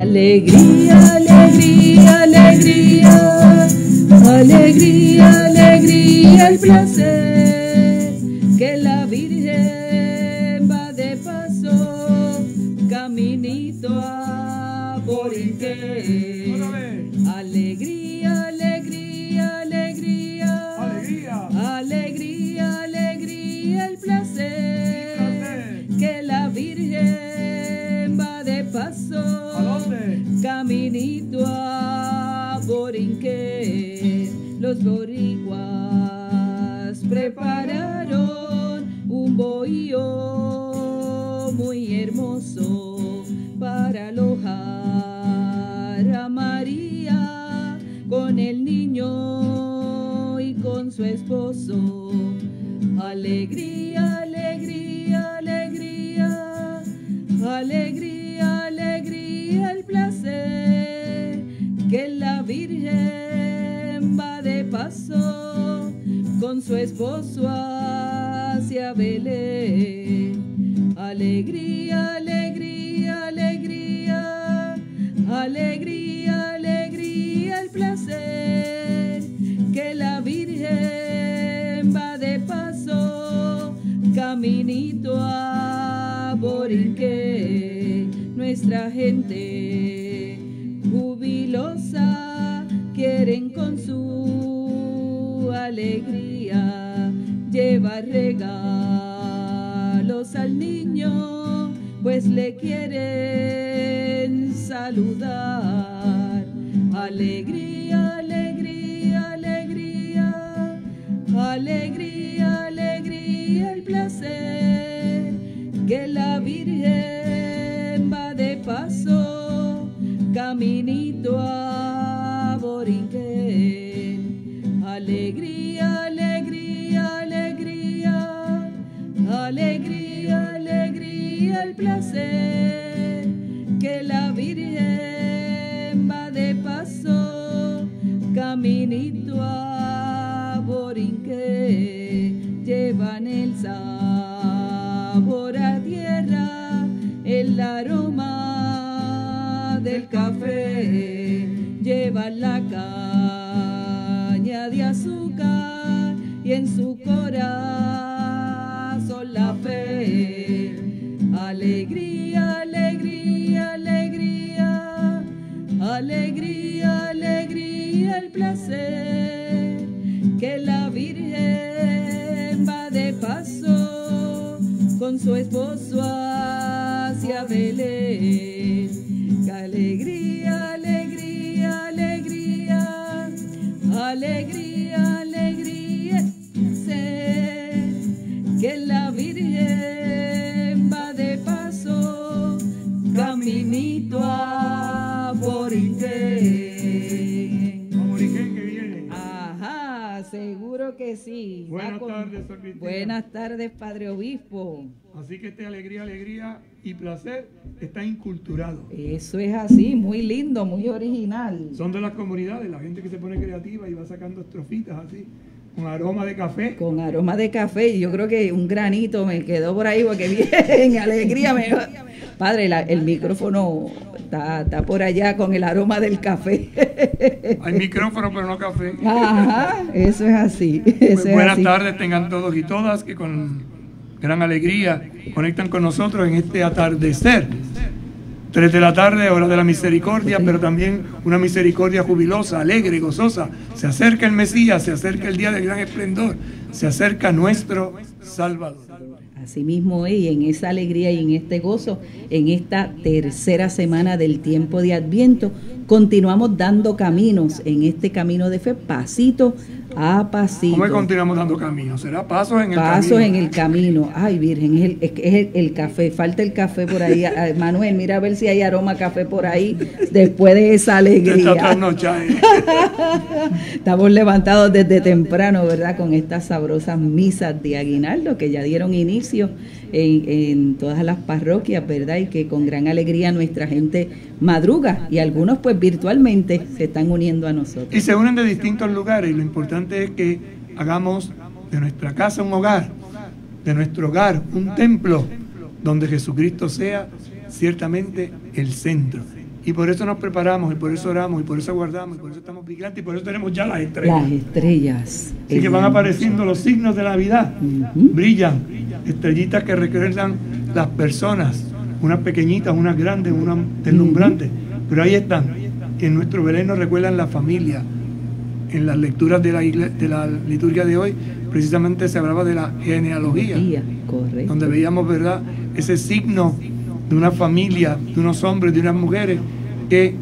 Alegría, alegría, alegría, alegría, alegría, el placer que la Virgen va de paso, caminito a. Alegría, alegría, Caminito a Borinque, los boricuas prepararon un bohío muy hermoso para alojar a María con el niño y con su esposo. Alegría, alegría, alegría, alegría, con su esposo hacia Belén. Alegría, alegría, alegría, alegría, alegría, el placer que la Virgen va de paso, caminito a Borinque, nuestra gente jubilosa quieren con su alegría llevar regalos al niño, pues le quieren saludar. Alegría, alegría, alegría, alegría, alegría, el placer que la Virgen va de paso, caminito a Borinquen. Alegría, alegría, alegría, alegría, alegría, el placer que la Virgen va de paso, caminito a Borinque, llevan el sabor a tierra, el aroma del café, llevan la de azúcar y en su corazón la fe. Alegría, alegría, alegría, alegría, alegría, el placer que la Virgen va de paso con su esposo hacia Belén. Alegría, alegría, alegría, alegría, ser que la Virgen va de paso, caminito a Borinquen. Seguro que sí. Buenas con- tardes, Sor Cristina. Buenas tardes, Padre Obispo. Así que este alegría, alegría y placer está inculturado. Eso es así, muy lindo, muy original. Son de las comunidades, la gente que se pone creativa y va sacando estrofitas así, con aroma de café. Con aroma de café, y yo creo que un granito me quedó por ahí porque bien, alegría. Me... Padre, la- el micrófono está, está por allá con el aroma del café. Hay micrófono, pero no café. Ajá, eso es así. Pues Eso es buenas así. tardes tengan todos y todas que con gran alegría conectan con nosotros en este atardecer. Tres de la tarde, hora de la misericordia, pero también una misericordia jubilosa, alegre, gozosa. Se acerca el Mesías, se acerca el día del gran esplendor, se acerca nuestro Salvador. Asimismo, y en esa alegría y en este gozo, en esta tercera semana del tiempo de Adviento, continuamos dando caminos en este camino de fe, pasito a pasito. ¿Cómo es que continuamos dando camino? ¿Será pasos en el Pasos camino? en el camino. Ay, Virgen, es el, es, el, el café. Falta el café por ahí. Ah, Manuel, mira a ver si hay aroma a café por ahí después de esa alegría. Estamos levantados desde temprano, ¿verdad? Con estas sabrosas misas de aguinaldo que ya dieron inicio en, todas las parroquias, ¿verdad? Y que con gran alegría nuestra gente madruga y algunos pues virtualmente se están uniendo a nosotros. Y se unen de distintos lugares y lo importante es que hagamos de nuestra casa un hogar, de nuestro hogar un templo donde Jesucristo sea ciertamente el centro. Y por eso nos preparamos, y por eso oramos, y por eso guardamos, y por eso estamos vigilantes, y por eso tenemos ya las estrellas. Las estrellas. Así que van apareciendo los signos de Navidad. Ujú. Brillan, estrellitas que recuerdan las personas, unas pequeñitas, unas grandes, unas deslumbrantes. Pero ahí están. En nuestro Belén nos recuerdan la familia. En las lecturas de la, de la liturgia de hoy, precisamente se hablaba de la genealogía correcto. donde veíamos, ¿verdad?, ese signo de una familia, de unos hombres, de unas mujeres, que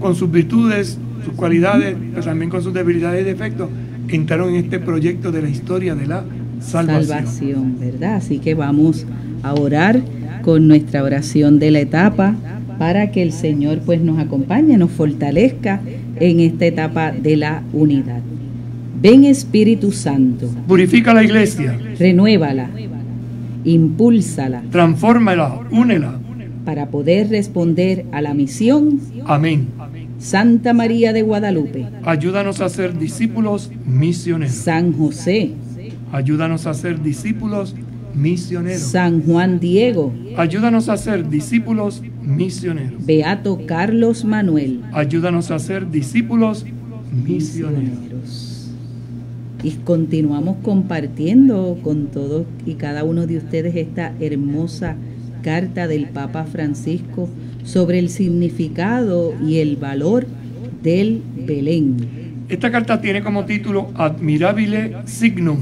con sus virtudes, sus cualidades, pero también con sus debilidades y defectos, entraron en este proyecto de la historia de la salvación. salvación, ¿verdad? Así que vamos a orar con nuestra oración de la etapa para que el Señor pues nos acompañe, nos fortalezca en esta etapa de la unidad. Ven Espíritu Santo, Purifica la iglesia, renuévala, impúlsala transfórmala, únela. para poder responder a la misión. Amén. Santa María de Guadalupe, Ayúdanos a ser discípulos misioneros. San José, Ayúdanos a ser discípulos misioneros. San Juan Diego, Ayúdanos a ser discípulos misioneros. Beato Carlos Manuel, Ayúdanos a ser discípulos misioneros. misioneros. Y continuamos compartiendo con todos y cada uno de ustedes esta hermosa carta del Papa Francisco sobre el significado y el valor del Belén. Esta carta tiene como título Admirabile Signum,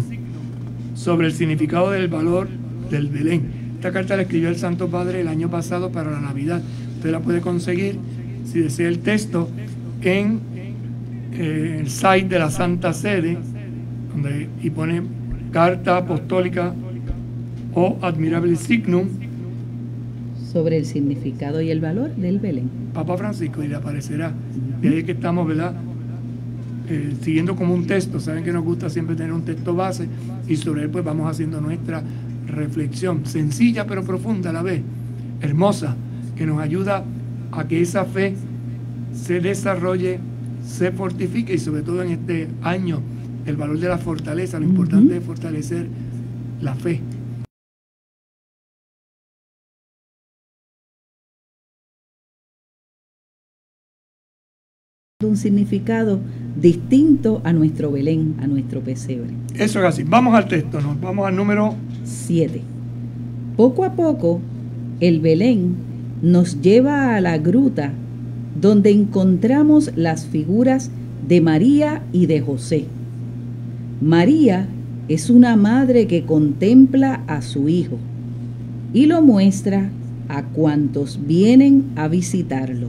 sobre el significado del valor del Belén. Esta carta la escribió el Santo Padre el año pasado para la Navidad. Usted la puede conseguir, si desea el texto, en eh, el site de la Santa Sede, donde y pone carta apostólica o Admirabile Signum, Sobre el significado y el valor del Belén. Papa Francisco y le aparecerá. De ahí que estamos, ¿verdad? Eh, siguiendo como un texto, saben que nos gusta siempre tener un texto base y sobre él pues vamos haciendo nuestra reflexión, sencilla pero profunda a la vez, hermosa, que nos ayuda a que esa fe se desarrolle, se fortifique y sobre todo en este año el valor de la fortaleza, lo importante es fortalecer la fe. Un significado distinto a nuestro Belén, a nuestro pesebre. Eso es así. Vamos al texto, nos vamos al número 7. Poco a poco, el Belén nos lleva a la gruta donde encontramos las figuras de María y de José. María es una madre que contempla a su hijo y lo muestra a cuantos vienen a visitarlo.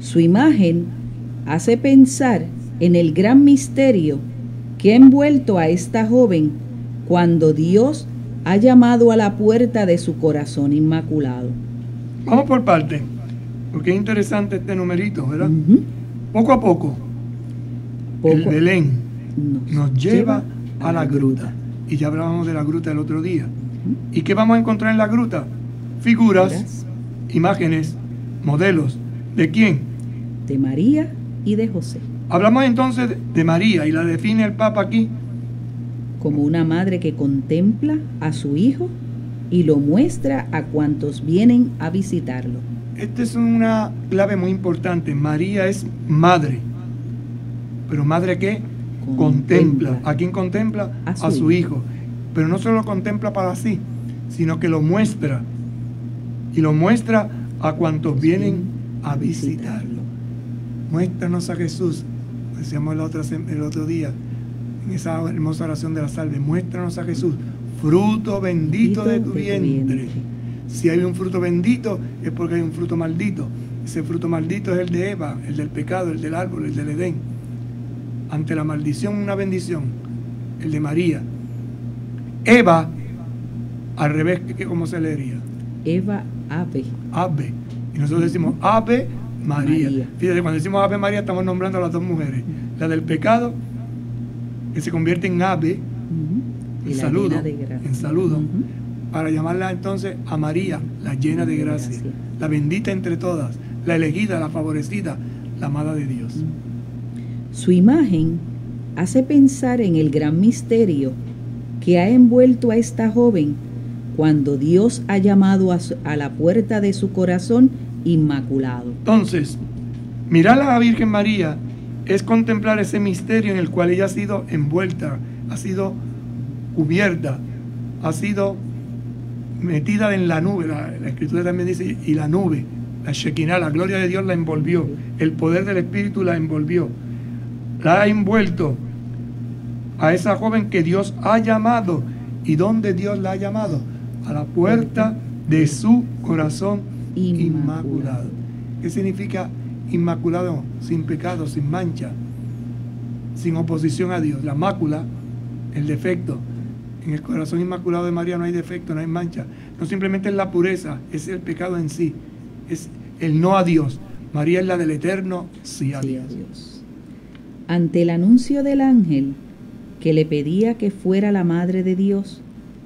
Su imagen hace pensar en el gran misterio que ha envuelto a esta joven cuando Dios ha llamado a la puerta de su corazón inmaculado. Vamos por parte, porque es interesante este numerito, ¿verdad? Poco a poco, el Poco Belén nos, lleva a la gruta. Y ya hablábamos de la gruta el otro día. ¿Y qué vamos a encontrar en la gruta? Figuras. imágenes, modelos. ¿De quién? de María y de José, Hablamos entonces de María y la define el Papa aquí. como una madre que contempla a su hijo y lo muestra a cuantos vienen a visitarlo. Esta es una clave muy importante. María es madre. Pero madre qué? Contempla. Contempla. ¿A quién contempla? A su A su hijo. hijo. Pero no solo lo contempla para sí, sino que lo muestra. Y lo muestra a cuantos vienen a visitarlo. Muéstranos a Jesús. Decíamos el otro, el otro día, en esa hermosa oración de la salve. Muéstranos a Jesús, fruto bendito de tu vientre. Si hay un fruto bendito, es porque hay un fruto maldito. Ese fruto maldito es el de Eva, el del pecado, el del árbol, el del Edén. Ante la maldición, una bendición, el de María. Eva, al revés, ¿qué- ¿cómo se leería? Eva Ave. Ave. Y nosotros decimos Ave María. María. Fíjate, cuando decimos Ave María estamos nombrando a las dos mujeres. La del pecado, que se convierte en ave, en saludo, en saludo, para llamarla entonces a María, la llena de gracia. la bendita entre todas, la elegida, la favorecida, la amada de Dios. Su imagen hace pensar en el gran misterio que ha envuelto a esta joven cuando Dios ha llamado a, la puerta de su corazón inmaculado. Entonces, mirar a la Virgen María es contemplar ese misterio en el cual ella ha sido envuelta, ha sido cubierta, ha sido metida en la nube. La, escritura también dice, y la nube, la Shekinah, la gloria de Dios la envolvió, el poder del Espíritu la envolvió, la ha envuelto a esa joven que Dios ha llamado. ¿Y dónde Dios la ha llamado? A la puerta de su corazón inmaculado. ¿Qué significa inmaculado? Sin pecado, sin mancha, sin oposición a Dios. La mácula, el defecto. En el corazón inmaculado de María no hay defecto, no hay mancha. No simplemente es la pureza, es el pecado en sí. Es el no a Dios. María es la del eterno sí a, Dios. a Dios. Ante el anuncio del ángel que le pedía que fuera la madre de Dios,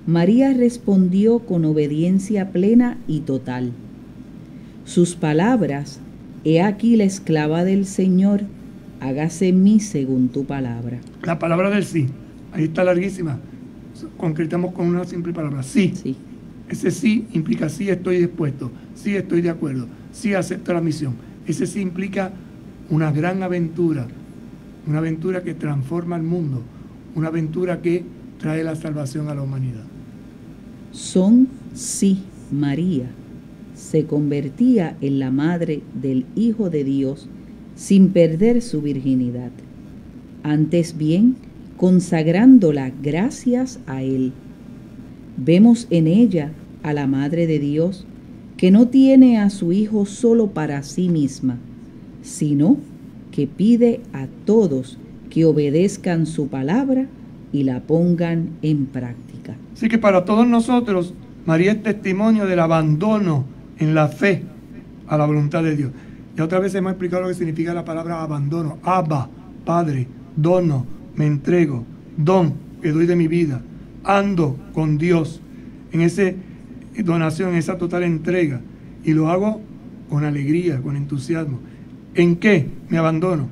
María respondió con obediencia plena y total. Sus palabras, He aquí la esclava del Señor, hágase en mí según tu palabra. La palabra del sí, ahí está larguísima. Concretamos con una simple palabra, sí. sí. Ese sí implica sí estoy dispuesto, sí estoy de acuerdo, sí acepto la misión. Ese sí implica una gran aventura, una aventura que transforma el mundo, una aventura que trae la salvación a la humanidad. Son sí, María se convertía en la madre del Hijo de Dios sin perder su virginidad, antes bien consagrándola gracias a Él. Vemos en ella a la Madre de Dios que no tiene a su Hijo solo para sí misma, sino que pide a todos que obedezcan su palabra y la pongan en práctica. Así que para todos nosotros, María es testimonio del abandono en la fe a la voluntad de Dios. Y otra vez hemos explicado lo que significa la palabra abandono. Abba, Padre, dono, me entrego, don que doy de mi vida. Ando con Dios en esa donación, en esa total entrega. Y lo hago con alegría, con entusiasmo. ¿En qué me abandono?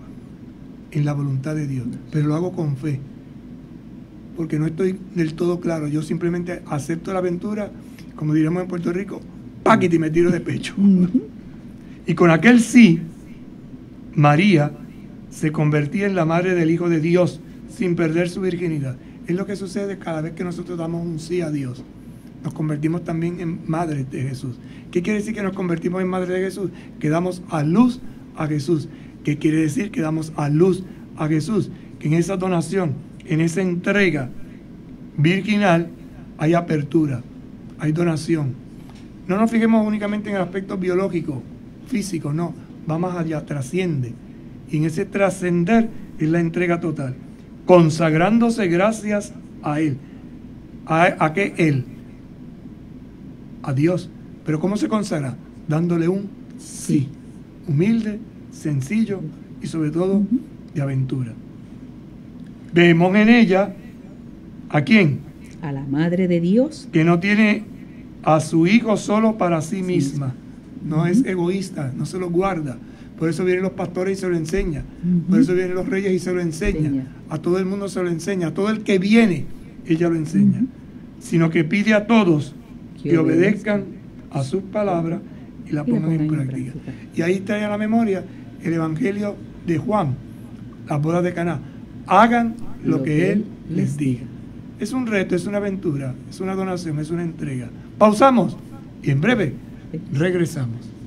En la voluntad de Dios. Pero lo hago con fe. Porque no estoy del todo claro. Yo simplemente acepto la aventura, como diríamos en Puerto Rico, paquete y me tiro de pecho. Y con aquel sí, María se convertía en la madre del Hijo de Dios sin perder su virginidad. Es lo que sucede cada vez que nosotros damos un sí a Dios. Nos convertimos también en madre de Jesús. ¿Qué quiere decir que nos convertimos en madre de Jesús? Que damos a luz a Jesús. ¿Qué quiere decir que damos a luz a Jesús? Que en esa donación, en esa entrega virginal, hay apertura, hay donación, no nos fijemos únicamente en el aspecto biológico, físico, no, va más allá, trasciende. Y en ese trascender es la entrega total, consagrándose gracias a Él. ¿A, a qué Él? A Dios. Pero ¿cómo se consagra? Dándole un sí, humilde, sencillo y sobre todo de aventura. Vemos en ella a quién? A la Madre de Dios. Que no tiene a su hijo solo para sí misma. No es egoísta, no se lo guarda. Por eso vienen los pastores y se lo enseña. Por eso vienen los reyes y se lo enseña. A todo el mundo se lo enseña. A todo el que viene, ella lo enseña. Sino que pide a todos que, obedezcan a sus palabras y la pongan, en, práctica. Y ahí trae a la memoria el Evangelio de Juan, la boda de Caná. Hagan lo, que, Él les diga. Es un reto, es una aventura, es una donación, es una entrega. Pausamos y en breve regresamos.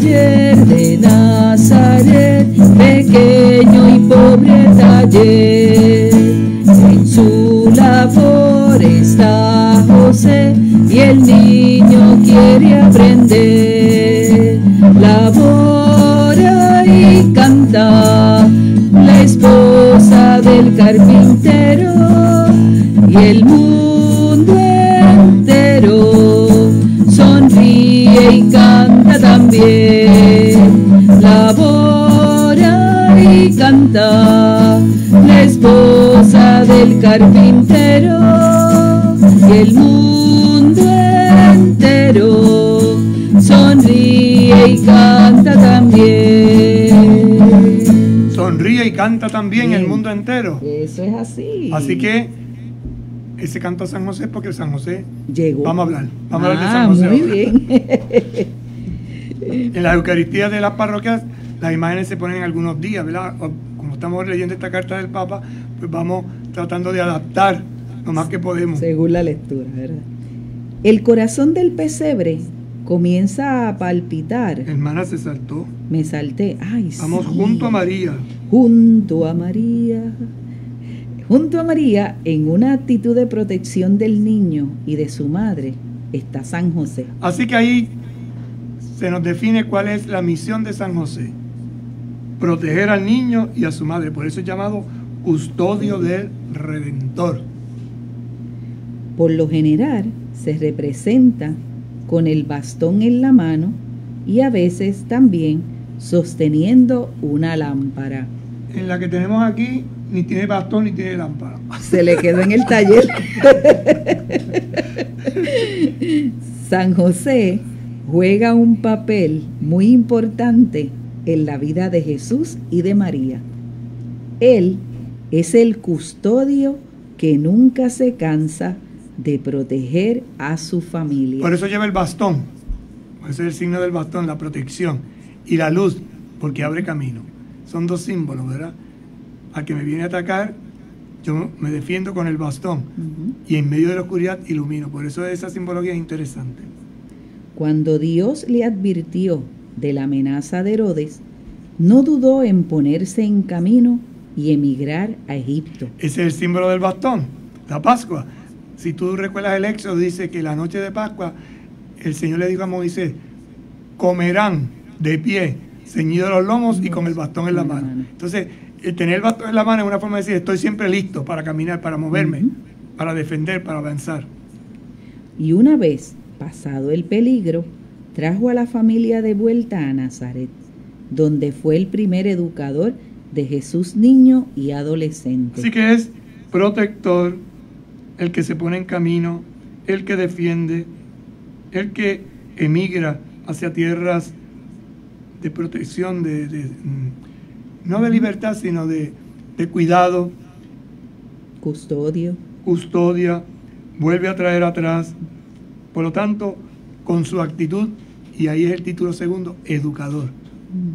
De Nazaret, pequeño y pobre taller, en su labor está José y el niño quiere aprender. Labora y canta la esposa del carpintero y el mundo entero sonríe y canta también. Canta la esposa del carpintero y el mundo entero sonríe y canta también. Sonríe y canta también el mundo entero. Eso es así. Así que ese canto a San José es porque San José, llegó. vamos a hablar, vamos a hablar de Ah, San José. Muy ahora. bien. En la Eucaristía de las parroquias, las imágenes se ponen algunos días, ¿verdad? Como estamos leyendo esta carta del Papa, pues vamos tratando de adaptar lo más que podemos. Según la lectura, ¿verdad? El corazón del pesebre comienza a palpitar. Hermana se saltó. Me salté. Ay, Vamos sí. junto a María. Junto a María. Junto a María, en una actitud de protección del niño y de su madre, está San José. Así que ahí se nos define cuál es la misión de San José. Proteger al niño y a su madre. Por eso es llamado custodio del Redentor. Por lo general, se representa con el bastón en la mano y a veces también sosteniendo una lámpara. En la que tenemos aquí, ni tiene bastón ni tiene lámpara. Se le quedó en el taller. San José juega un papel muy importante en la vida de Jesús y de María. Él es el custodio que nunca se cansa de proteger a su familia. Por eso lleva el bastón. Ese es el signo del bastón, la protección. Y la luz, porque abre camino. Son dos símbolos, ¿verdad? Al que me viene a atacar, yo me defiendo con el bastón. Y en medio de la oscuridad ilumino. Por eso esa simbología es interesante. Cuando Dios le advirtió de la amenaza de Herodes, no dudó en ponerse en camino y emigrar a Egipto. Ese es el símbolo del bastón, la Pascua. Si tú recuerdas el Éxodo, dice que la noche de Pascua el Señor le dijo a Moisés, comerán de pie, ceñidos los lomos y con el bastón en la mano. Entonces, el tener el bastón en la mano es una forma de decir, estoy siempre listo para caminar, para moverme, para defender, para avanzar. Y una vez pasado el peligro, trajo a la familia de vuelta a Nazaret, donde fue el primer educador de Jesús niño y adolescente. Así que es protector, el que se pone en camino, el que defiende, el que emigra hacia tierras de protección, de, de, mm, no de libertad, sino de, de cuidado, Custodio. custodia, vuelve a traer atrás. Por lo tanto, con su actitud, y ahí es el título segundo, educador.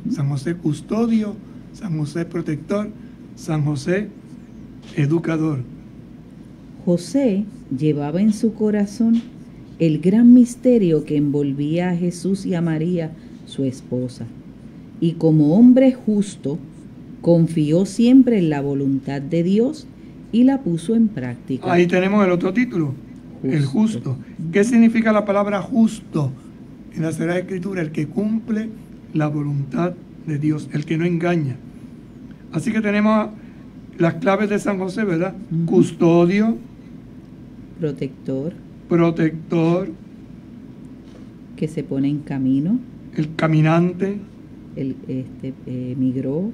San José custodio, San José protector, San José educador. José llevaba en su corazón el gran misterio que envolvía a Jesús y a María, su esposa. Y como hombre justo, confió siempre en la voluntad de Dios y la puso en práctica. Ahí tenemos el otro título, el Justo. ¿Qué significa la palabra justo? En la Sagrada Escritura, el que cumple la voluntad de Dios, el que no engaña. Así que tenemos las claves de San José, ¿verdad? Custodio, Protector protector, que se pone en camino, el caminante. el, este, emigró,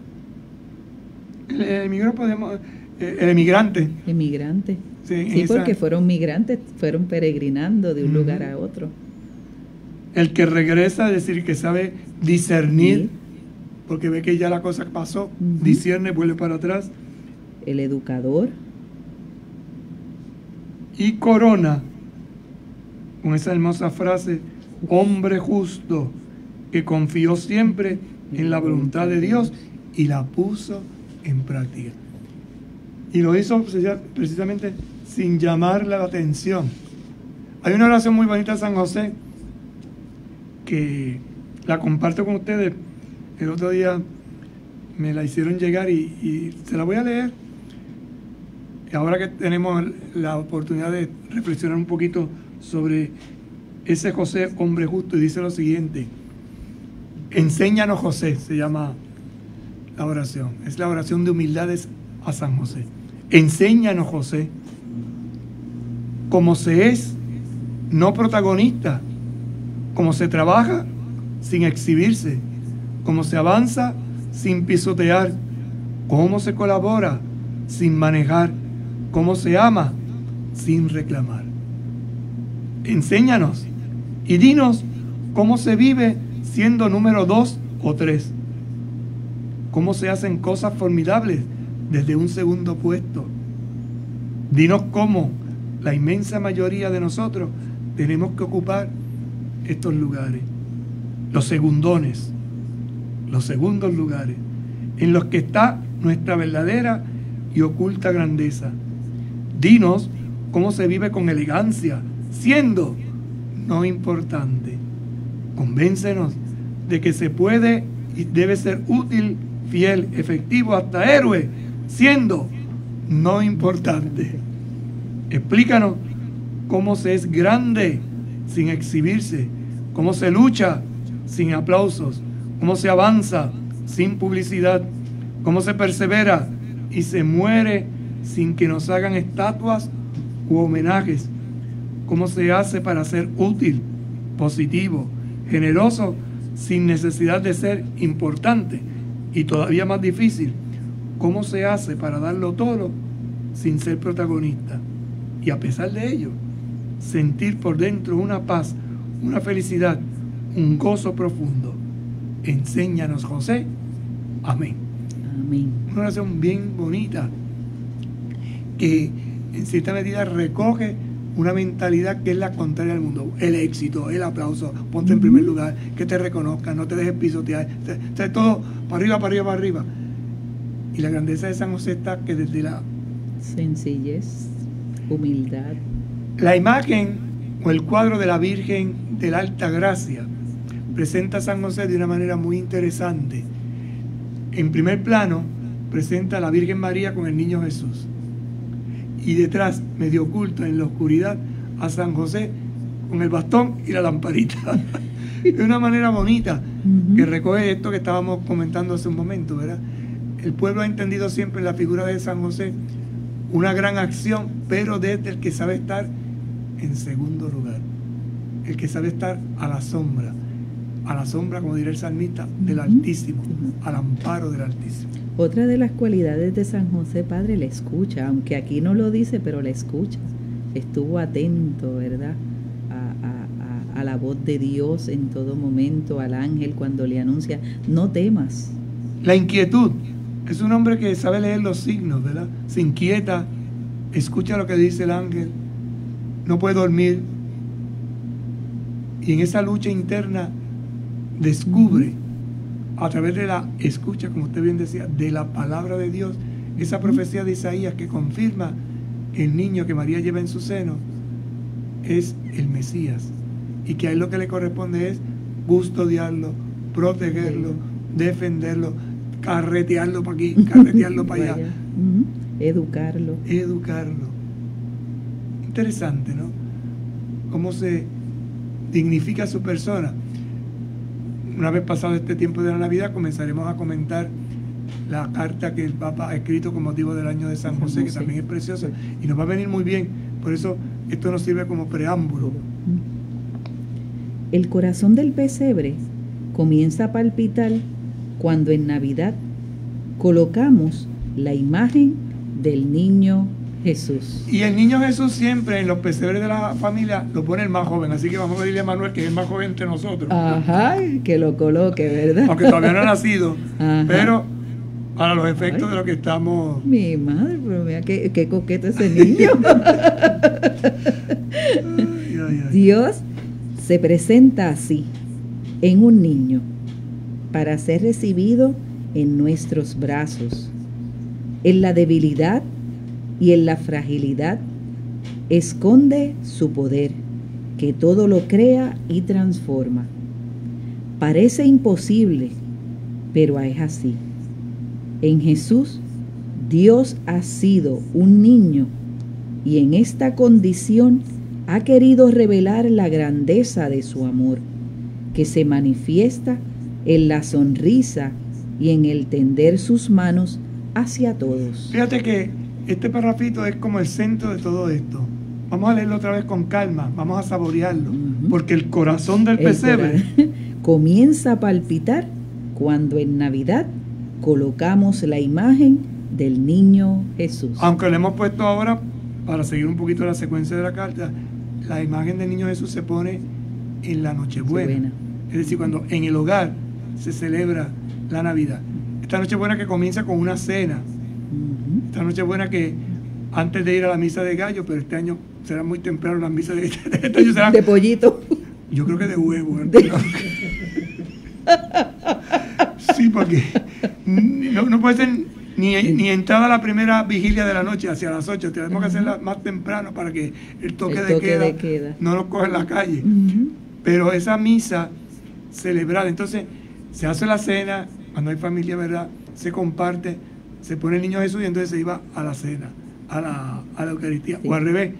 El, el emigró podemos, eh, el emigrante. emigrante. Sí, en Sí, esa- porque fueron migrantes, fueron peregrinando de un lugar a otro. El que regresa, es decir, que sabe discernir, Sí. porque ve que ya la cosa pasó, Ujú. discierne, vuelve para atrás. El educador, y corona con esa hermosa frase, hombre justo que confió siempre en la voluntad de Dios y la puso en práctica. Y lo hizo precisamente sin llamar la atención. Hay una oración muy bonita de San José que la comparto con ustedes. El otro día me la hicieron llegar y, se la voy a leer. Y ahora que tenemos la oportunidad de reflexionar un poquito sobre ese José, hombre justo, y dice lo siguiente. Enséñanos José, se llama la oración. Es la oración de humildades a San José. Enséñanos José cómo se es no protagonista, cómo se trabaja sin exhibirse, cómo se avanza sin pisotear, cómo se colabora sin manejar, cómo se ama sin reclamar. Enséñanos y dinos cómo se vive siendo número dos o tres, cómo se hacen cosas formidables desde un segundo puesto. Dinos cómo la inmensa mayoría de nosotros tenemos que ocupar estos lugares, los segundones, los segundos lugares, en los que está nuestra verdadera y oculta grandeza. Dinos cómo se vive con elegancia, siendo no importante. Convéncenos de que se puede y debe ser útil, fiel, efectivo, hasta héroe, siendo no importante. Explícanos cómo se es grande sin exhibirse, cómo se lucha sin aplausos, cómo se avanza sin publicidad, cómo se persevera y se muere sin que nos hagan estatuas u homenajes, cómo se hace para ser útil, positivo, generoso, sin necesidad de ser importante y todavía más difícil, cómo se hace para darlo todo sin ser protagonista. Y a pesar de ello, sentir por dentro una paz, una felicidad, un gozo profundo. Enséñanos, José. Amén. Amén. Una oración bien bonita que en cierta medida recoge una mentalidad que es la contraria al mundo. El éxito, el aplauso, ponte en primer lugar, que te reconozcan, no te dejes pisotear, te, todo para arriba, para arriba, para arriba. Y la grandeza de San José está que desde la sencillez, humildad, la imagen o el cuadro de la Virgen de la Alta Gracia presenta a San José de una manera muy interesante. En primer plano presenta a la Virgen María con el niño Jesús. Y detrás, medio oculto en la oscuridad, a San José con el bastón y la lamparita. de una manera bonita que recoge esto que estábamos comentando hace un momento, ¿verdad? El pueblo ha entendido siempre la figura de San José una gran acción, pero desde el que sabe estar en segundo lugar. El que sabe estar a la sombra, a la sombra, como diría el salmista, del Altísimo, al amparo del Altísimo. Otra de las cualidades de San José Padre, la escucha, aunque aquí no lo dice, pero la escucha. Estuvo atento, ¿verdad? A, a la voz de Dios en todo momento, al ángel cuando le anuncia, no temas. La inquietud. Es un hombre que sabe leer los signos, ¿verdad? Se inquieta, escucha lo que dice el ángel, no puede dormir. Y en esa lucha interna descubre a través de la escucha, como usted bien decía, de la palabra de Dios, esa profecía de Isaías que confirma que el niño que María lleva en su seno es el Mesías y que a él lo que le corresponde es custodiarlo, protegerlo, defenderlo, carretearlo para aquí, carretearlo para allá. Educarlo. Educarlo interesante, ¿no? Cómo se dignifica su persona. Una vez pasado este tiempo de la Navidad, comenzaremos a comentar la carta que el Papa ha escrito con motivo del año de San José, que también es preciosa y nos va a venir muy bien. Por eso esto nos sirve como preámbulo. El corazón del pesebre comienza a palpitar cuando en Navidad colocamos la imagen del niño Jesús. Y el niño Jesús siempre en los pesebres de la familia lo pone el más joven. Así que vamos a pedirle a Manuel, que es el más joven entre nosotros. Ajá, que lo coloque, ¿verdad? Aunque todavía no ha nacido. Pero para los efectos de lo que estamos. Mi madre, pero mira qué, qué coqueto ese niño. Dios se presenta así, en un niño, para ser recibido en nuestros brazos, en la debilidad y en la fragilidad esconde su poder que todo lo crea y transforma. Parece imposible, pero es así. En Jesús, Dios ha sido un niño y en esta condición ha querido revelar la grandeza de su amor, que se manifiesta en la sonrisa y en el tender sus manos hacia todos. Fíjate que este parrafito es como el centro de todo esto. Vamos a leerlo otra vez con calma, vamos a saborearlo, porque el corazón del pesebre comienza a palpitar cuando en Navidad colocamos la imagen del niño Jesús. Aunque le hemos puesto ahora, para seguir un poquito la secuencia de la carta, la imagen del niño Jesús se pone en la Nochebuena. Es decir, cuando en el hogar se celebra la Navidad. Esta Nochebuena que comienza con una cena. Esta Nochebuena que antes de ir a la misa de gallo, pero este año será muy temprano la misa de, este año será, de pollito. Yo creo que de huevo. sí, porque no, puede ser ni, ni, entrada la primera vigilia de la noche hacia las 8. Tenemos que hacerla más temprano para que el toque, de, queda no nos coge en la calle. Pero esa misa celebrada, entonces se hace la cena, cuando hay familia, ¿verdad? Se comparte, se pone el niño Jesús y entonces se iba a la cena, a la, a la Eucaristía. O al revés,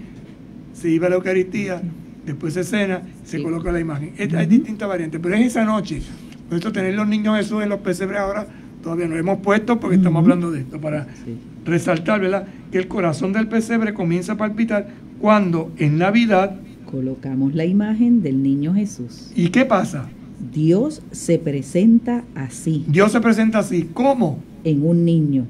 se iba a la Eucaristía, después se cena, se coloca la imagen. Hay distintas variantes, pero es esa noche. Por eso tener los niños Jesús en los pesebres ahora todavía no hemos puesto porque estamos hablando de esto, para resaltar, ¿verdad? Que el corazón del pesebre comienza a palpitar cuando en Navidad colocamos la imagen del niño Jesús. ¿Y qué pasa? Dios se presenta así. Dios se presenta así. ¿Cómo? En un niño,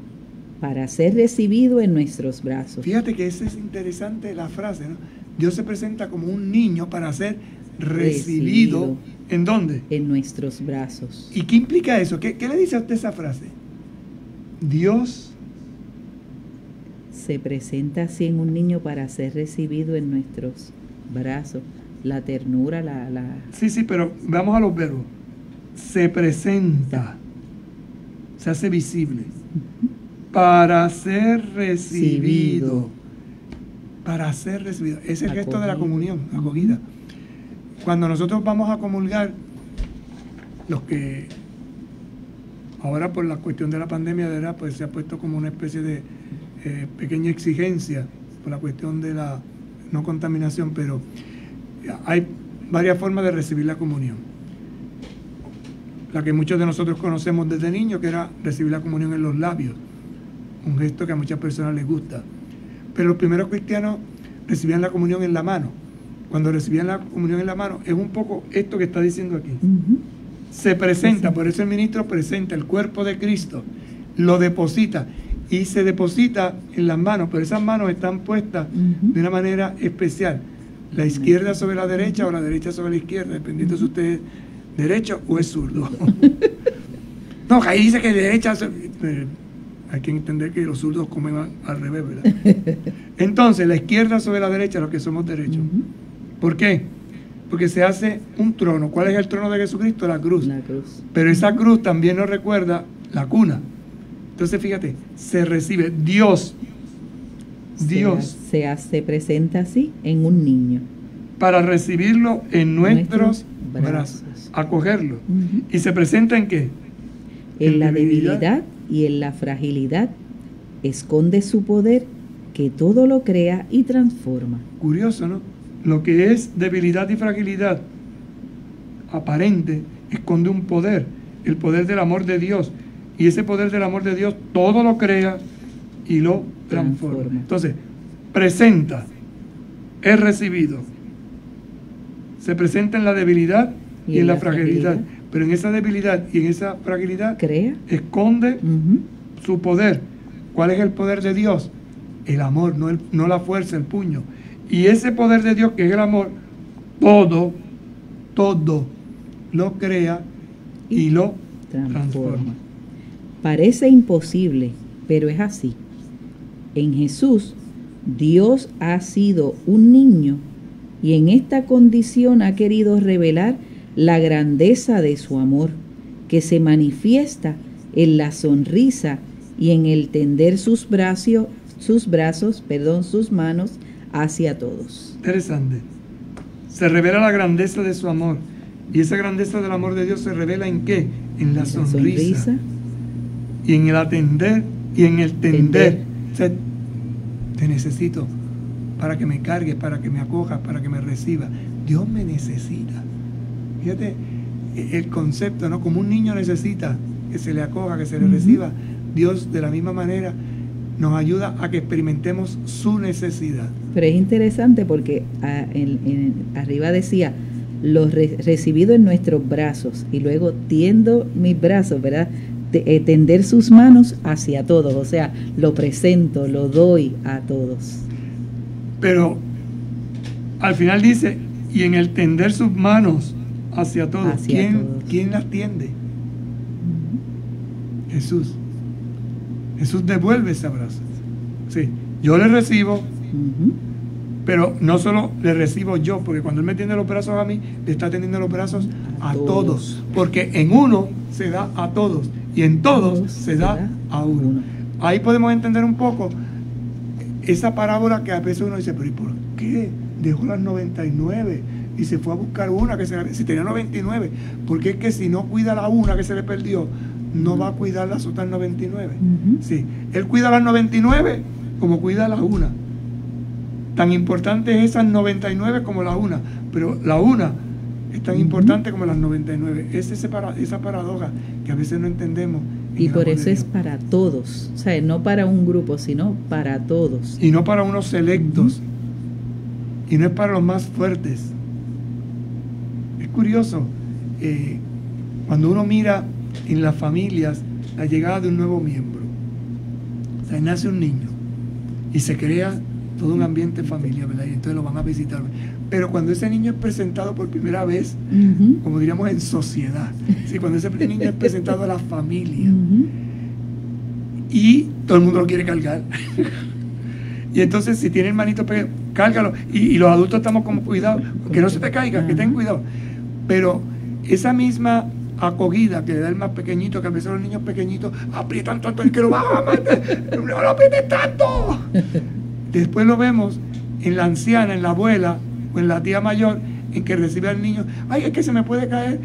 para ser recibido en nuestros brazos. Fíjate que esa es interesante la frase, ¿no? Dios se presenta como un niño para ser recibido. ¿En dónde? En nuestros brazos. ¿Y qué implica eso? ¿Qué, ¿Qué, le dice a usted esa frase? Dios se presenta así en un niño para ser recibido en nuestros brazos la ternura, la, la... Sí, sí, pero vamos a los verbos. Se presenta, se hace visible, para ser recibido, para ser recibido. Es el gesto de la comunión, acogida. Cuando nosotros vamos a comulgar, los que ahora por la cuestión de la pandemia, ¿verdad? pues se ha puesto como una especie de eh, pequeña exigencia por la cuestión de la no contaminación, pero hay varias formas de recibir la comunión. La que muchos de nosotros conocemos desde niños, que era recibir la comunión en los labios, un gesto que a muchas personas les gusta. Pero los primeros cristianos recibían la comunión en la mano. Cuando recibían la comunión en la mano, es un poco esto que está diciendo aquí. Se presenta, por eso el ministro presenta el cuerpo de Cristo, lo deposita y se deposita en las manos, pero esas manos están puestas de una manera especial la izquierda sobre la derecha o la derecha sobre la izquierda, dependiendo si usted es derecho o es zurdo. no, ahí dice que derecha... Eh, hay que entender que los zurdos comen al revés, ¿verdad? Entonces, la izquierda sobre la derecha, los que somos derechos. ¿Por qué? Porque se hace un trono. ¿Cuál es el trono de Jesucristo? La cruz. La cruz. Pero esa cruz también nos recuerda la cuna. Entonces, fíjate, se recibe Dios Dios se hace presente así en un niño. Para recibirlo en nuestros, brazos. acogerlo. ¿Y se presenta en qué? En, la debilidad. y en la fragilidad. Esconde su poder que todo lo crea y transforma. Curioso, ¿no? Lo que es debilidad y fragilidad aparente esconde un poder, el poder del amor de Dios. Y ese poder del amor de Dios todo lo crea y lo transforma. Entonces, presenta, es recibido. Se presenta en la debilidad y, en la, fragilidad. Pero en esa debilidad y en esa fragilidad Crea. esconde su poder. ¿Cuál es el poder de Dios? El amor, no, el, no la fuerza, el puño. Y ese poder de Dios, que es el amor, todo, todo lo crea y, lo transforma. Parece imposible, pero es así. En Jesús, Dios ha sido un niño y en esta condición ha querido revelar la grandeza de su amor, que se manifiesta en la sonrisa y en el tender sus brazos, sus brazos, perdón, sus manos hacia todos. Interesante. se revela la grandeza de su amor. Y esa grandeza del amor de Dios se revela en qué? En la sonrisa. Y en el atender y en el tender. Te necesito para que me cargue, para que me acoja, para que me reciba. Dios me necesita. Fíjate e, el concepto, ¿no? Como un niño necesita que se le acoja, que se le reciba, Dios de la misma manera nos ayuda a que experimentemos su necesidad. Pero es interesante porque ah, arriba decía, los recibido en nuestros brazos y luego tiendo mis brazos, ¿verdad? Eh, tender sus manos hacia todos, o sea, lo presento, lo doy a todos. Pero al final dice, y en el tender sus manos hacia todos, ¿quién, ¿quién las tiende? Jesús. Jesús devuelve ese abrazo. Sí, yo le recibo, pero no solo le recibo yo, porque cuando Él me tiende los brazos a mí, le está tendiendo los brazos a, todos. Porque en uno se da a todos y en todos, se, da, a uno. Ahí podemos entender un poco esa parábola que a veces uno dice, pero ¿y por qué dejó las 99 y se fue a buscar una que se si tenía 99? Porque es que si no cuida la una que se le perdió, no va a cuidar las otras 99. Sí, él cuida las 99 como cuida la una. Tan importante es esas 99 como la una, pero la una es tan importante como las 99. Es ese esa paradoja que a veces no entendemos. Y por eso es para todos, o sea, no para un grupo, sino para todos. Y no para unos selectos. Y no es para los más fuertes. Es curioso, eh, cuando uno mira en las familias la llegada de un nuevo miembro. O sea, nace un niño y se crea todo un ambiente familiar, ¿verdad? Y entonces lo van a visitar. Pero cuando ese niño es presentado por primera vez, como diríamos en sociedad, ¿sí? cuando ese niño es presentado a la familia y todo el mundo lo quiere cargar. y entonces si tiene hermanito, cárgalo. Y, y, los adultos estamos como cuidado, que no se te caiga, que ten cuidado. Pero esa misma acogida que le da el más pequeñito, que a veces los niños pequeñitos aprietan tanto el que lo va a meter, no lo aprietes tanto. Después lo vemos en la anciana, en la abuela o en la tía mayor, en que recibe al niño, ay, es que se me puede caer.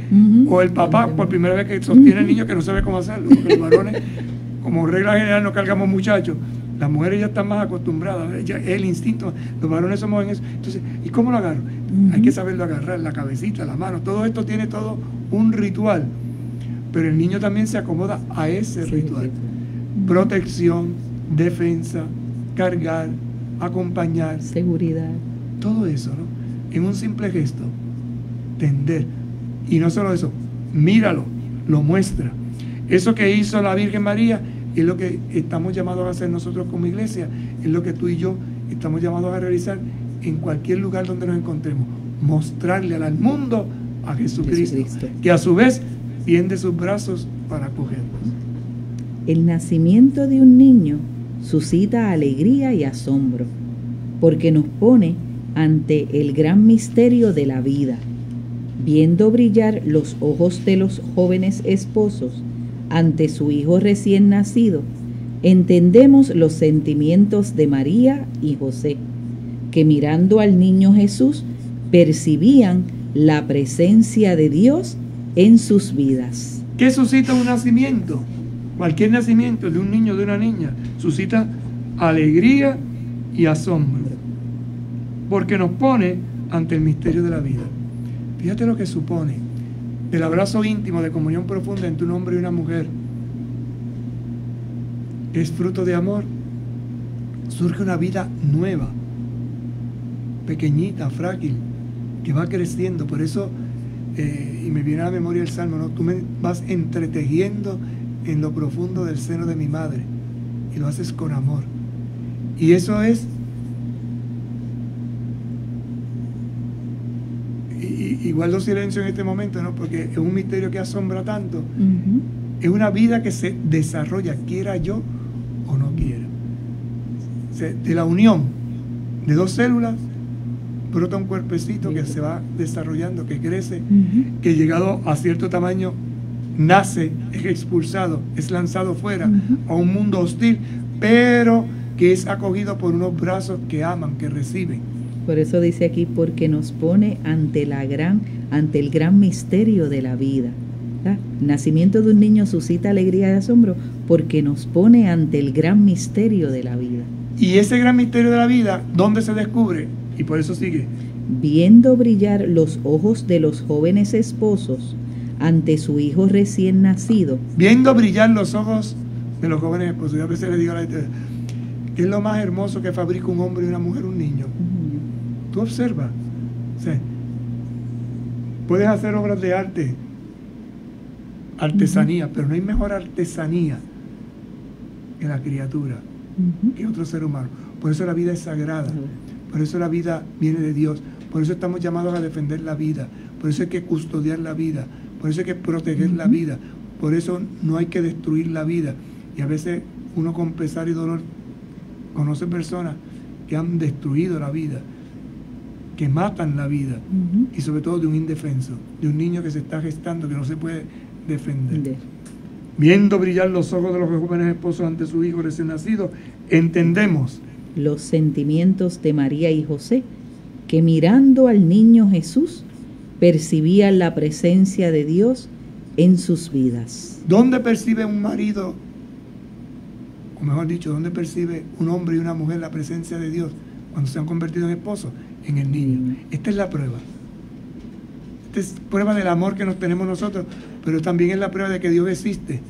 O el papá, por primera vez que sostiene al niño, que no sabe cómo hacerlo. Porque los varones, como regla general, no cargamos muchachos. Las mujeres ya están más acostumbradas, ya el instinto, los varones somos en eso. Entonces, ¿y cómo lo agarro? Hay que saberlo agarrar, la cabecita, la mano, todo esto tiene todo un ritual. Pero el niño también se acomoda a ese ritual. Protección, defensa, cargar, acompañar. Seguridad. Todo eso, ¿no? En un simple gesto, tender. Y no solo eso, míralo, lo muestra. Eso que hizo la Virgen María es lo que estamos llamados a hacer nosotros como iglesia, es lo que tú y yo estamos llamados a realizar en cualquier lugar donde nos encontremos. Mostrarle al mundo a Jesucristo, que a su vez tiende sus brazos para acogernos. El nacimiento de un niño suscita alegría y asombro, porque nos pone ante el gran misterio de la vida, viendo brillar los ojos de los jóvenes esposos ante su hijo recién nacido, entendemos los sentimientos de María y José, que mirando al niño Jesús percibían la presencia de Dios en sus vidas. ¿Qué suscita un nacimiento? Cualquier nacimiento de un niño o de una niña suscita alegría y asombro, porque nos pone ante el misterio de la vida. Fíjate lo que supone el abrazo íntimo de comunión profunda entre un hombre y una mujer. Es fruto de amor. Surge una vida nueva, pequeñita, frágil, que va creciendo. Por eso, eh, y me viene a la memoria el salmo, ¿no? tú me vas entretejiendo en lo profundo del seno de mi madre y lo haces con amor. Y eso es y, guardo silencio en este momento, ¿no? porque es un misterio que asombra tanto. Es una vida que se desarrolla, quiera yo o no quiera. de la unión de dos células brota un cuerpecito que se va desarrollando, que crece, que llegado a cierto tamaño nace, es expulsado, es lanzado fuera a un mundo hostil, pero que es acogido por unos brazos que aman, que reciben. Por eso dice aquí, porque nos pone ante, la gran, ante el gran misterio de la vida. El nacimiento de un niño suscita alegría y asombro porque nos pone ante el gran misterio de la vida. Y ese gran misterio de la vida, ¿dónde se descubre? Y por eso sigue. Viendo brillar los ojos de los jóvenes esposos ante su hijo recién nacido. Viendo brillar los ojos de los jóvenes esposos. Yo a veces le digo a la gente, ¿qué es lo más hermoso que fabrica un hombre y una mujer, un niño? Tú observas. puedes hacer obras de arte, artesanía, pero no hay mejor artesanía que la criatura, que otro ser humano. Por eso la vida es sagrada, por eso la vida viene de Dios, por eso estamos llamados a defender la vida, por eso hay que custodiar la vida, por eso hay que proteger la vida, por eso no hay que destruir la vida. Y a veces uno con pesar y dolor conoce personas que han destruido la vida, que matan la vida, y sobre todo de un indefenso, de un niño que se está gestando, que no se puede defender. Viendo brillar los ojos de los jóvenes esposos ante su hijo recién nacido, entendemos los sentimientos de María y José, que mirando al niño Jesús percibían la presencia de Dios en sus vidas. ¿Dónde percibe un marido, o mejor dicho, dónde percibe un hombre y una mujer la presencia de Dios cuando se han convertido en esposos? En el niño. Esta es la prueba. Esta es prueba del amor que nos tenemos nosotros, pero también es la prueba de que Dios existe,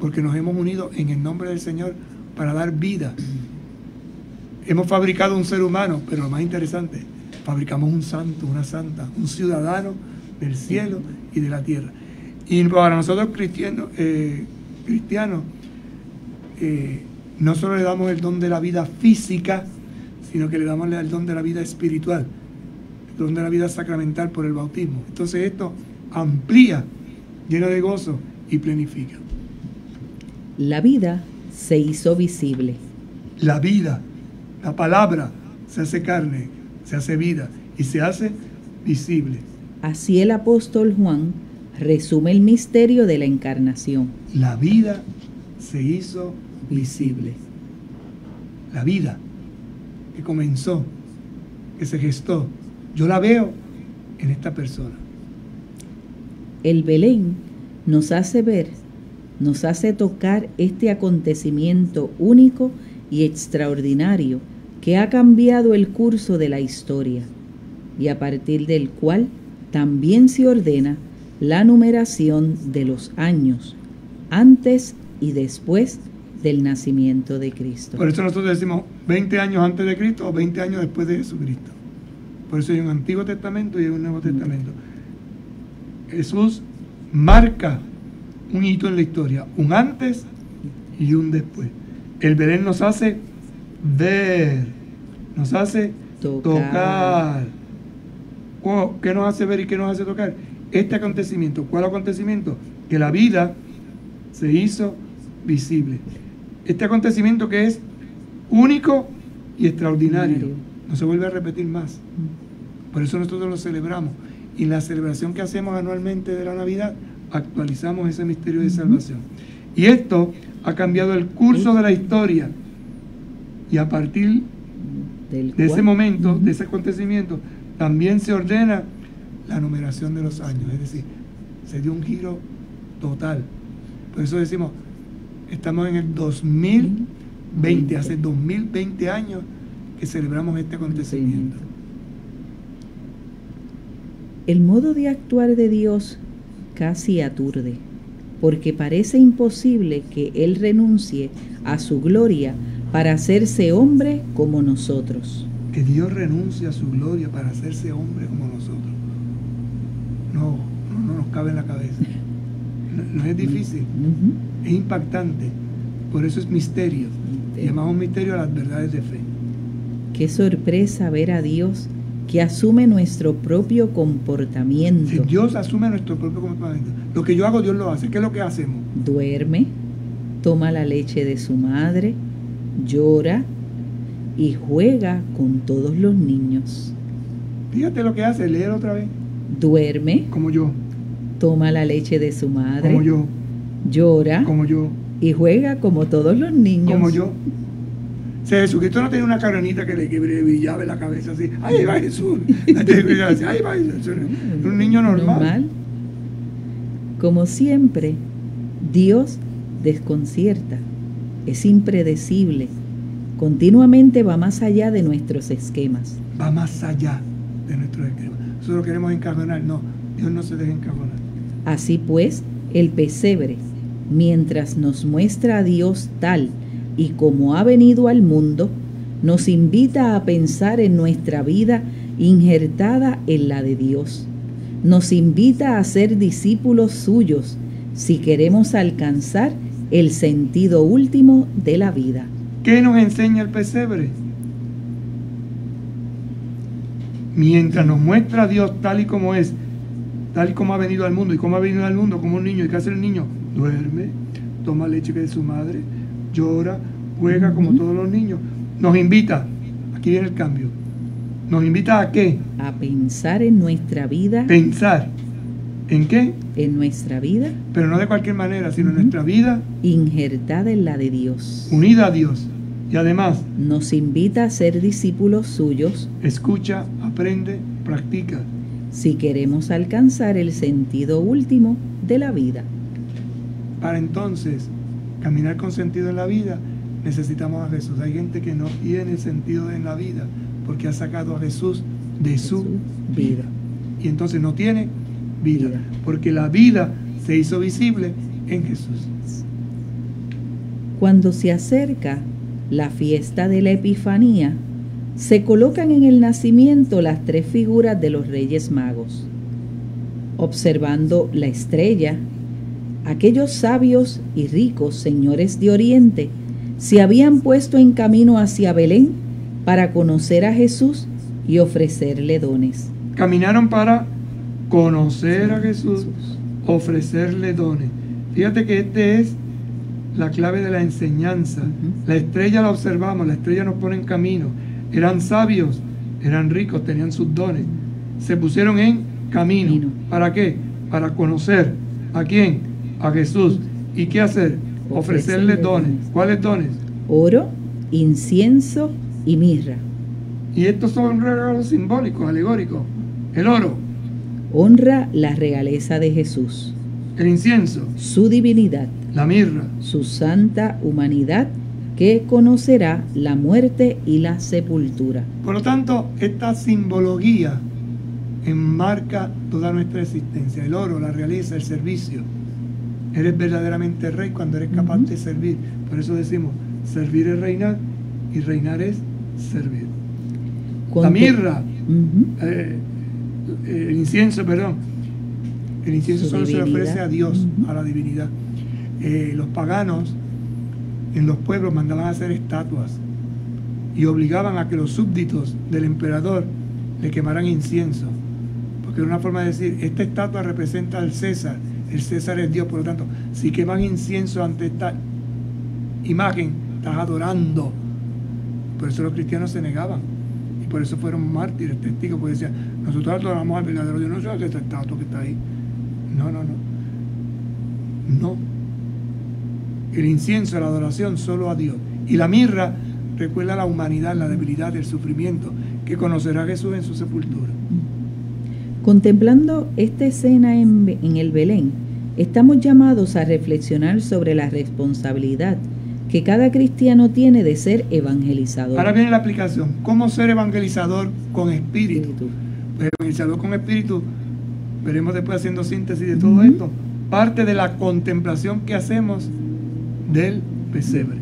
porque nos hemos unido en el nombre del Señor para dar vida. Hemos fabricado un ser humano, pero lo más interesante, fabricamos un santo, una santa, un ciudadano del cielo y de la tierra. Y para nosotros cristianos, eh, cristianos eh, no solo le damos el don de la vida física, sino que le damos el don de la vida espiritual, el don de la vida sacramental por el bautismo. Entonces esto amplía, llena de gozo y planifica. La vida se hizo visible. La vida, la palabra se hace carne, se hace vida y se hace visible. Así el apóstol Juan resume el misterio de la encarnación. La vida se hizo visible. La vida que comenzó, que se gestó, yo la veo en esta persona. El Belén nos hace ver, nos hace tocar este acontecimiento único y extraordinario que ha cambiado el curso de la historia y a partir del cual también se ordena la numeración de los años antes y después del nacimiento de Cristo. Por eso nosotros decimos 20 años antes de Cristo o 20 años después de Jesucristo. Por eso hay un Antiguo Testamento y hay un Nuevo Testamento. Jesús marca un hito en la historia, un antes y un después. El Belén nos hace ver, nos hace tocar. ¿Qué nos hace ver y qué nos hace tocar? Este acontecimiento. ¿Cuál acontecimiento? Que la vida se hizo visible. Este acontecimiento que es único y extraordinario. No se vuelve a repetir más. Por eso nosotros lo celebramos. Y en la celebración que hacemos anualmente de la Navidad, actualizamos ese misterio de salvación. Y esto ha cambiado el curso de la historia. Y a partir de ese momento, de ese acontecimiento, también se ordena la numeración de los años. Es decir, se dio un giro total. Por eso decimos, estamos en el 2020, hace 2020 años que celebramos este acontecimiento. El modo de actuar de Dios casi aturde, porque parece imposible que Él renuncie a su gloria para hacerse hombre como nosotros. Que Dios renuncie a su gloria para hacerse hombre como nosotros. No, no, nos cabe en la cabeza. No, es difícil, es impactante. Por eso es misterio. Llamamos misterio a las verdades de fe. Qué sorpresa ver a Dios que asume nuestro propio comportamiento. Si Dios asume nuestro propio comportamiento. Lo que yo hago, Dios lo hace. ¿Qué es lo que hacemos? Duerme, toma la leche de su madre, llora y juega con todos los niños. Fíjate lo que hace, leer otra vez. Duerme. Como yo. Toma la leche de su madre. Como yo. Llora. Como yo. Y juega como todos los niños. Como yo. O sea, Jesucristo no tenía una coronita que le brillaba en la cabeza así. ¡Ahí va Jesús! ¡Ahí va Jesús! Un niño normal. normal. Como siempre, Dios desconcierta, es impredecible, continuamente va más allá de nuestros esquemas. Va más allá de nuestros esquemas. Nosotros queremos encajonar, no, Dios no se deja encajonar. Así pues, el pesebre, mientras nos muestra a Dios tal y como ha venido al mundo, nos invita a pensar en nuestra vida injertada en la de Dios nos invita a ser discípulos suyos si queremos alcanzar el sentido último de la vida. ¿Qué nos enseña el pesebre? Mientras nos muestra a Dios tal y como es, tal y como ha venido al mundo y como ha venido al mundo como un niño, ¿y qué hace el niño? Duerme, toma leche que de su madre, llora, juega como todos los niños. Nos invita, aquí viene el cambio, ¿Nos invita a qué? A pensar en nuestra vida. ¿Pensar? ¿En qué? En nuestra vida. Pero no de cualquier manera, sino en nuestra vida. Injertada en la de Dios. Unida a Dios. Y además. Nos invita a ser discípulos suyos. Escucha, aprende, practica. Si queremos alcanzar el sentido último de la vida. Para entonces caminar con sentido en la vida, necesitamos a Jesús. Hay gente que no tiene sentido en la vida porque ha sacado a Jesús de su vida. Y entonces no tiene vida, porque la vida se hizo visible en Jesús. Cuando se acerca la fiesta de la Epifanía, se colocan en el nacimiento las tres figuras de los Reyes Magos. Observando la estrella, aquellos sabios y ricos señores de Oriente se habían puesto en camino hacia Belén para conocer a Jesús y ofrecerle dones. Caminaron para conocer a Jesús, ofrecerle dones. Fíjate que este es la clave de la enseñanza. La estrella la observamos, la estrella nos pone en camino. Eran sabios, eran ricos, tenían sus dones. Se pusieron en camino. ¿Para qué? Para conocer. ¿A quién? A Jesús. ¿Y qué hacer? Ofrecerle, dones. ¿Cuáles dones? Oro, incienso y mirra. Y estos son regalos simbólicos, alegóricos. El oro. Honra la realeza de Jesús. El incienso. Su divinidad. La mirra. Su santa humanidad que conocerá la muerte y la sepultura. Por lo tanto, esta simbología enmarca toda nuestra existencia. El oro, la realeza, el servicio. Eres verdaderamente rey cuando eres capaz de servir. Por eso decimos, servir es reinar y reinar es servir. La mirra, eh, el incienso, perdón, el incienso solo se le ofrece a Dios, a la divinidad. Eh, los paganos en los pueblos mandaban a hacer estatuas y obligaban a que los súbditos del emperador le quemaran incienso. Porque era una forma de decir, esta estatua representa al César, el César es Dios, por lo tanto, si queman incienso ante esta imagen, estás adorando por eso los cristianos se negaban. Y por eso fueron mártires, testigos, porque decían, nosotros adoramos al verdadero Dios, no se esta estatua que está ahí. No, no, no. No. El incienso, la adoración, solo a Dios. Y la mirra recuerda la humanidad, la debilidad, el sufrimiento que conocerá Jesús en su sepultura. Contemplando esta escena en, en el Belén, estamos llamados a reflexionar sobre la responsabilidad que cada cristiano tiene de ser evangelizador. Ahora viene la aplicación. ¿Cómo ser evangelizador con espíritu? Pues evangelizador con espíritu, veremos después haciendo síntesis de todo esto, parte de la contemplación que hacemos del pesebre.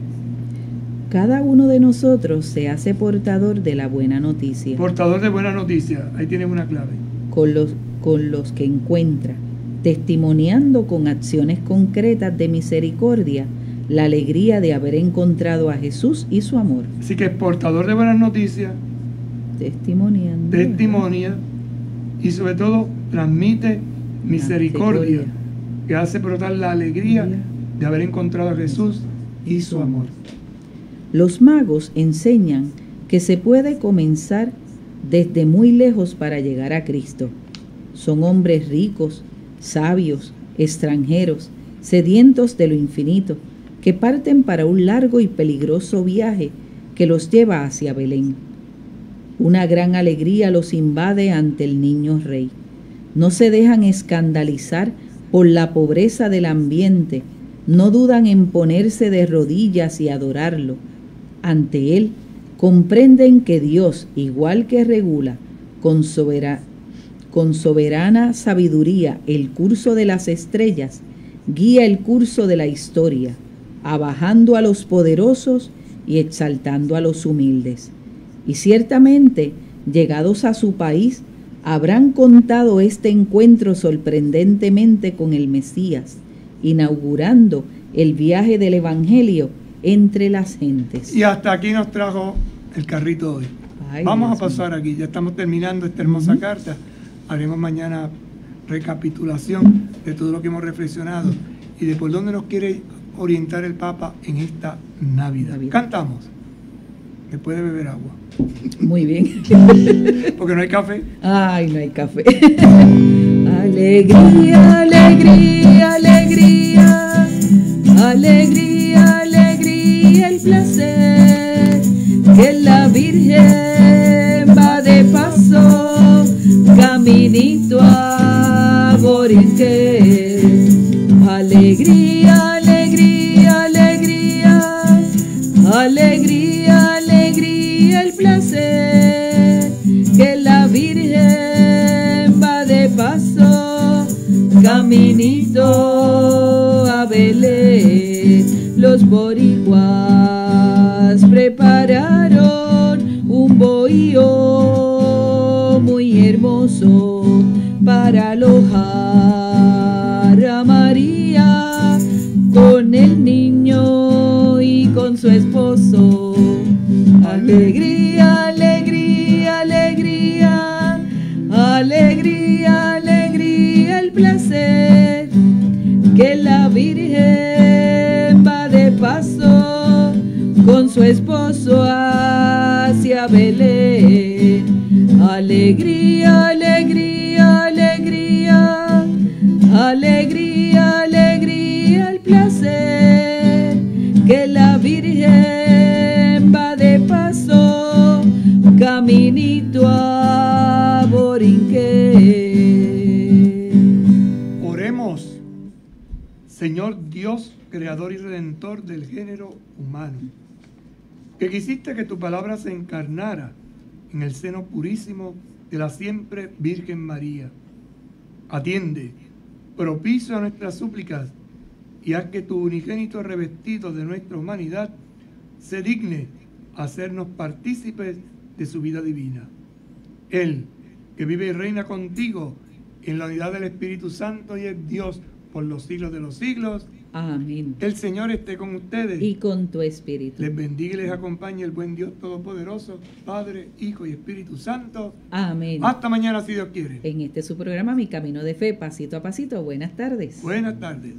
Cada uno de nosotros se hace portador de la buena noticia. Portador de buena noticia, ahí tienes una clave. Con los, con los que encuentra, testimoniando con acciones concretas de misericordia la alegría de haber encontrado a Jesús y su amor. Así que es portador de buenas noticias, testimoniando, testimonia y sobre todo transmite misericordia, que hace brotar la alegría de haber encontrado a Jesús y su amor. Los magos enseñan que se puede comenzar desde muy lejos para llegar a Cristo. Son hombres ricos, sabios, extranjeros, sedientos de lo infinito, que parten para un largo y peligroso viaje que los lleva hacia Belén. Una gran alegría los invade ante el niño rey. No se dejan escandalizar por la pobreza del ambiente, no dudan en ponerse de rodillas y adorarlo. Ante él comprenden que Dios, igual que regula con, soberana sabiduría el curso de las estrellas, guía el curso de la historia, abajando a los poderosos y exaltando a los humildes. Y ciertamente, llegados a su país, habrán contado este encuentro sorprendentemente con el Mesías, inaugurando el viaje del Evangelio entre las gentes. Y hasta aquí nos trajo el carrito hoy. Vamos a pasar aquí, ya estamos terminando esta hermosa carta. Haremos mañana recapitulación de todo lo que hemos reflexionado y de por dónde nos quiere orientar el Papa en esta Navidad. Cantamos. Después de beber agua. Muy bien. Porque no hay café. Ay, no hay café. alegría, alegría, alegría. Alegría, alegría, el placer. Que la Virgen va de paso, caminito a Borinque. Alegría, alegría, alegría. Alegría, alegría, el placer. Que la Virgen va de paso, caminito a Belén. Los boricuas para alojar a María con el niño y con su esposo. Alegría, alegría, alegría, alegría, alegría, el placer que la Virgen va de paso con su esposo hacia Belén. Alegría, alegría, alegría, alegría, alegría, el placer que la Virgen va de paso, caminito a Borinque. Oremos, Señor Dios, creador y redentor del género humano, que quisiste que tu palabra se encarnara en el seno purísimo de la siempre Virgen María. Atiende, propicio a nuestras súplicas, y haz que tu unigénito revestido de nuestra humanidad se digne hacernos partícipes de su vida divina. Él, que vive y reina contigo en la unidad del Espíritu Santo y es Dios por los siglos de los siglos. Amén. El Señor esté con ustedes. Y con tu espíritu. Les bendiga y les acompañe el buen Dios Todopoderoso, Padre, Hijo y Espíritu Santo. Amén. Hasta mañana si Dios quiere. En este su programa Mi Camino de Fe, pasito a pasito. Buenas tardes. Buenas tardes.